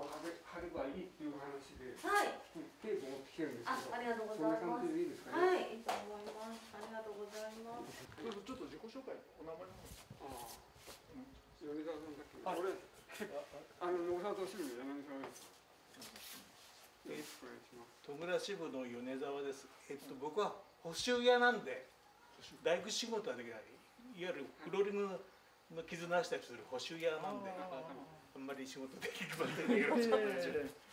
を貼れ貼ればいいっていう話で、はい。テープ持ってきてるんですあ、けど、ありがとうございます感じ。でいいですかね？はい、いいと思います。ありがとうございます。ちょっとちょっと自己紹介お名前のああ米沢さんだっけ。あ俺、ああの野沢都市部の柳沢です。よろしくお願いします。戸倉支部の米沢です。えっと僕は補修屋なんで大工仕事はできない。いわゆるフローリングの傷なしたりする補修屋なんであんまり仕事できませんよろしくお願いします。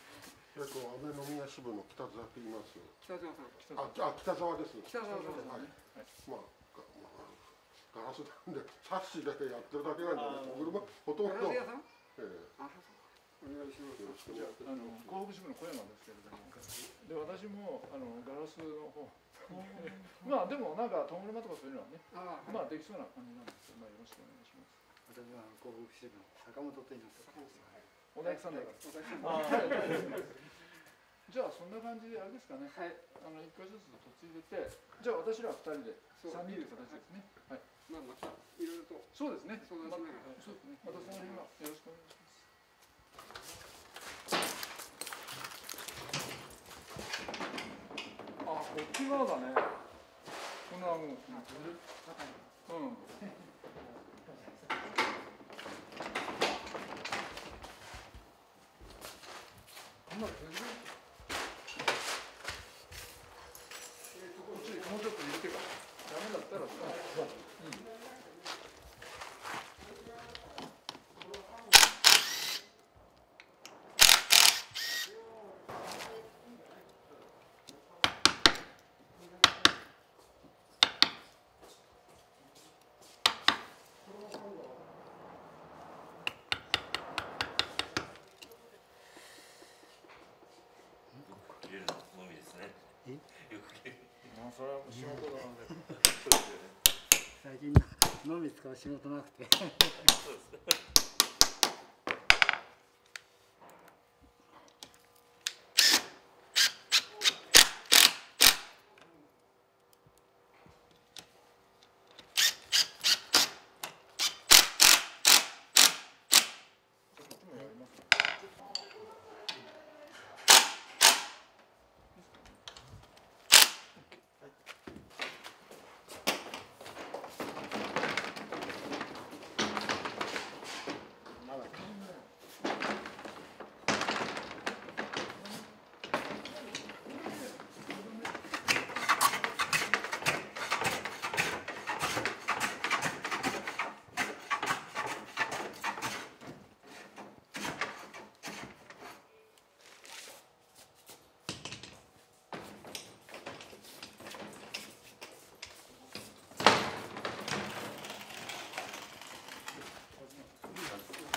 えっと、安倍飲み屋支部の北澤と言います？北澤さん。あ、あ、北澤です。北澤さん。はい。まあ、ガラスなんで、サッシだけやってるだけなんで、僕もほとんど。えガラス屋さん？えあ、お願いします。よろしくおじゃ願いしああの広北支部の小山ですけれどもで私もあのガラスの方まあでもなんかトングルマとかそういうのはねまあできそうな感じなんですけどまあよろしくお願いします。私は広北支部の坂本と言います。小田さんじゃあそんな感じであれですかね。はい。あの一回ずつ嫁いで。てじゃあ私ら二人で三人で形ですね。はい。まあ、また、いろいろと。そうですね。そうですね。またその辺はよろしくお願いしますこっち側だね。こんなもう。うん。こん。えっと、こっちにもうちょっと入れてから。ダメだったらさ。入れるのみですね。よく入れる。まあ、それは仕事なので。そうですよね。最近のみ使う仕事なくて。そうです。こっちもやります。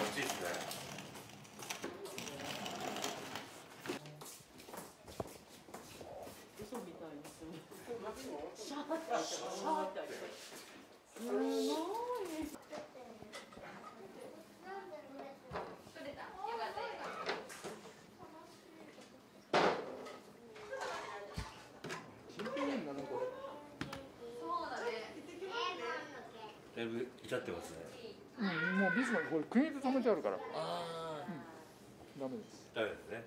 こっちですね。嘘みたいですよね。シャーって開いてシャーってすごい。だいぶ至ってますね。うん、もうビスもこれ国で止めてあるから。ああ。ダメです。ダメですね。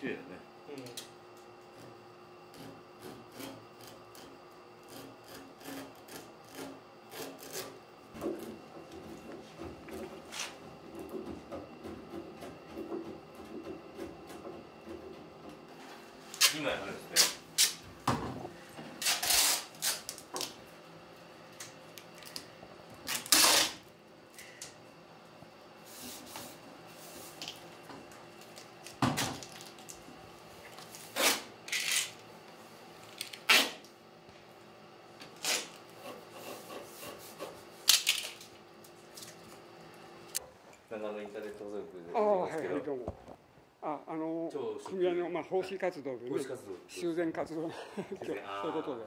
綺麗だね。二枚あるんですね。長野インターネット放送局ですけど。あ、あの超、組合の、まあ、奉仕活動でね奉仕。活動修繕活動。そういうことで。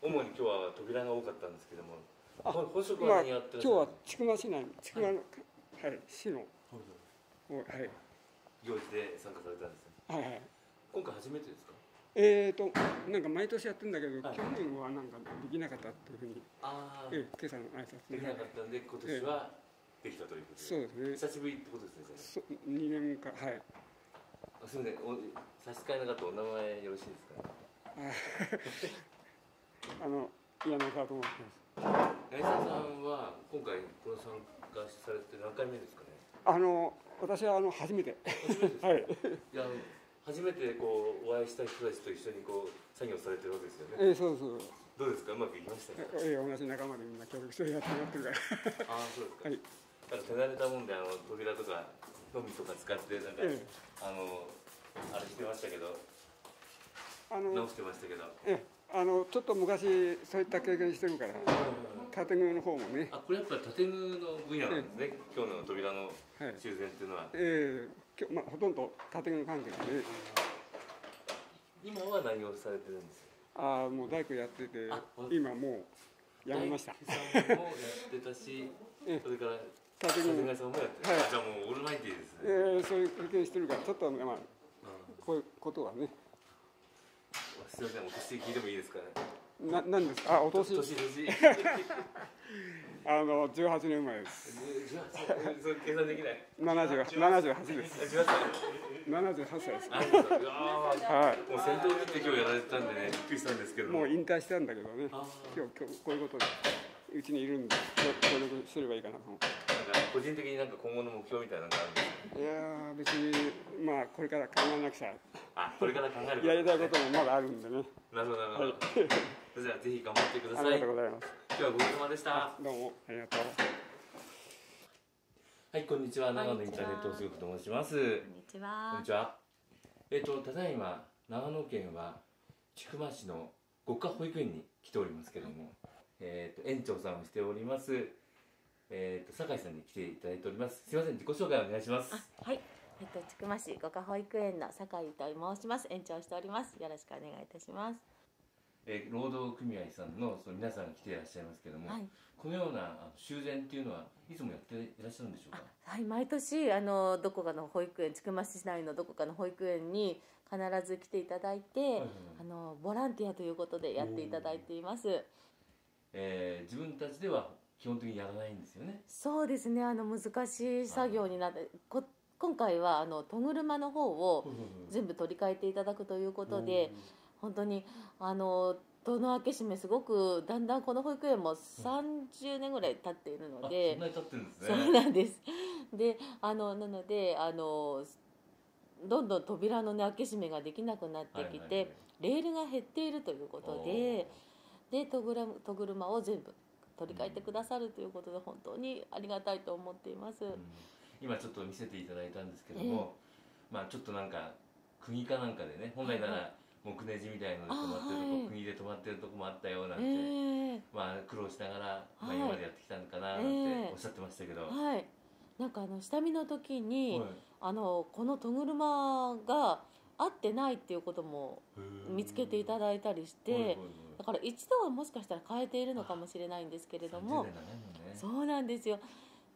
主に今日は扉が多かったんですけども、あまあ、今日は千曲市内、千曲の、はい、市の。はい、行事で参加されたんですね。はい、はい。今回初めてですか？ええーとなんか毎年やってるんだけど、はい去年はなんかできなかったっていうふうに、ああええ今朝の挨拶できなかったんで今年はできたということで、そうですね久しぶりってことですねじゃそ2年かはいすみませんお差し支えなかったお名前よろしいですか？あの柳沢と思ってます。柳沢さんは今回この参加されて何回目ですかね？あの私はあの初めて。はい。いや初めてこうお会いした人たちと一緒にこう作業されてるわけですよね。えー、そうそうどうですか？うまくいきましたか？えー、同じ仲間でみんな協力してやってもらってるから。ああそうですか、はい。なんか手慣れたもんであの扉とかのみとか使ってなんか、ええ。あのあれしてましたけどあの直してましたけど。えあのちょっと昔そういった経験してるから建具の方もね。あこれやっぱり建具の分野なんですね、今日の扉のはい修繕っていうのは。えー、今日まあほとんど建具の関係で。ね今は何をされてるんですか？ああもう大工やっててあ今もうやめました。もやってたし ええ。それから建具の建具屋さんもやって。る、はい。あじゃあもうオールマイティーですね、えー、そういう経験してるからちょっとまあこういうことはね。すみませんお年聞いてもいいですかね。ななんですか？あお年。年年 あの18年前です。計算できない。70 78です。18歳。78歳です。あそうですはーもう戦闘にって今日やられてたんでねびっくりしたんですけどいもう引退したんだけどね。あ今日今日こういうことでうちにいるんで協協力すればいいかなと思ってーなんか個人的になんか今後の目標みたいなのがあるんですか？いやー別にまあこれから考えなくちゃ。あこれから考えるやりたいねこともまだあるんでね。なるほどなるほど、それじゃあぜひ頑張ってくだありがさい今とうございます。日はごちそうさまでした。どうもありがとう。はいこんにちは。長野インターネット数学と申します。こんにちこんはにちは。えっ、とただいま長野県は千曲市の五家保育園に来ておりますけども、えっ、と園長さんをしております。えっ、と酒井さんに来ていただいております。すみません自己紹介お願いします。あはい。えっと千曲市五家保育園の酒井と申します。園長をしております。よろしくお願いいたします。えー労働組合さんのその皆さんが来ていらっしゃいますけども、はい。このような修繕っていうのはいつもやっていらっしゃるんでしょうか？はい毎年あのどこかの保育園千曲市内のどこかの保育園に必ず来ていただいて、いはい。あのボランティアということでやっていただいていますえー自分たちでは基本的にやらないんですよね。そうですね。あの難しい作業になってこ今回はあの戸車の方を全部取り替えていただくということで本当にあの戸の開け閉めすごくだんだんこの保育園も30年ぐらい経っているのあでそんなに経ってるんですね。そうなんです。であのなのであのどんどん扉の、ね、開け閉めができなくなってきて、レールが減っているということでで戸車戸車を全部取り替えてくださるということで本当にありがたいと思っています。うん。今ちょっと見せていただいたんですけども、まあちょっとなんか釘かなんかでね本来なら木ネジみたいので止まってるとこ、あはい。釘で止まってるとこもあったよなんて、ええ。まあ苦労しながら、まあ、はい。今までやってきたのかななんてええ。おっしゃってましたけど、はい、なんかあの下見の時に、はい。あのこの戸車が合ってないっていうことも見つけていただいたりして、はいはいはいだから一度はもしかしたら変えているのかもしれないんですけれども30年長いもんね。そうなんですよ。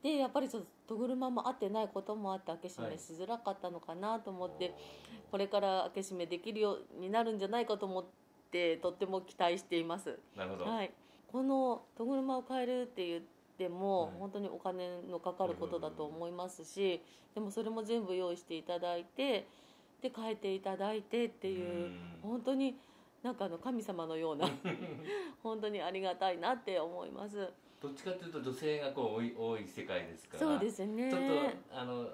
でやっぱりちょっと戸車も合ってないこともあって開け閉はい。めしづらかったのかなと思って、これから開け閉めできるようになるんじゃないかと思ってとっても期待しています。なるほど、はい、この戸車を変えるって言っても、はい本当にお金のかかることだと思いますし、でもそれも全部用意していただいてで変えていただいてっていううん。本当になんかあの神様のような 本当にありがたいなって思います。どっちかというと女性がこう多い多い世界ですからそうですね。ちょっとあの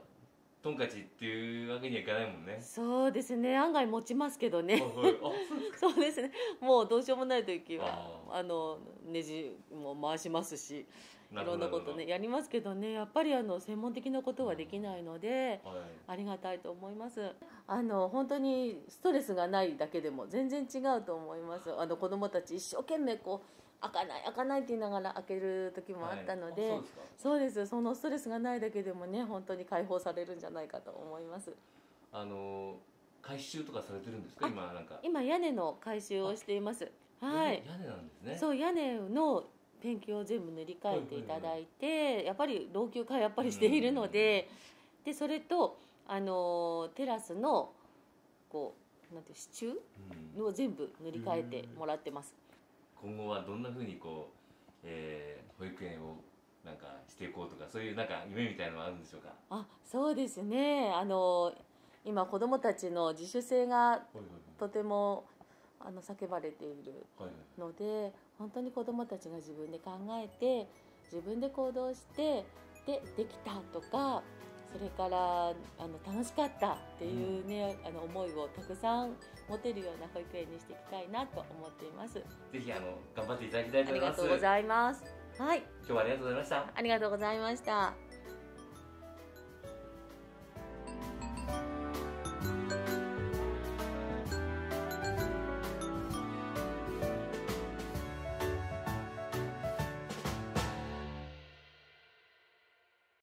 トンカチっていうわけにはいかないもんね。そうですね。案外持ちますけどね。そうですね。もうどうしようもない時はああのネジも回しますしいろんなことねやりますけどねやっぱりあの専門的なことはできないのではい。ありがたいと思います。あの本当にストレスがないだけでも全然違うと思います。あの子供たち一生懸命こう開かない開かないって言いながら開ける時もあったので、はい。あそうですか。そのストレスがないだけでもね本当に解放されるんじゃないかと思います。あの改修とかされてるんですか？あ今なんか。今屋根の改修をしています。はい。屋根なんですね。そう屋根のペンキを全部塗り替えていただいて、やっぱり老朽化やっぱりしているので、でそれとあのテラスのこうなんて支柱うんを全部塗り替えてもらってます。今後はどんなふうにこう、えー保育園をなんかしていこうとかそういうなんか夢みたいなのはあるんでしょうか？あそうですね。あの今子どもたちの自主性がとてもあの叫ばれているはいはいので本当に子どもたちが自分で考えて自分で行動してでできたとかそれからあの楽しかったっていうね、あの思いをたくさん持てるような保育園にしていきたいなと思っています。ぜひあの頑張っていただきたいありと思いますがとうございます。はい、今日はありがとうございましたありがとうございました。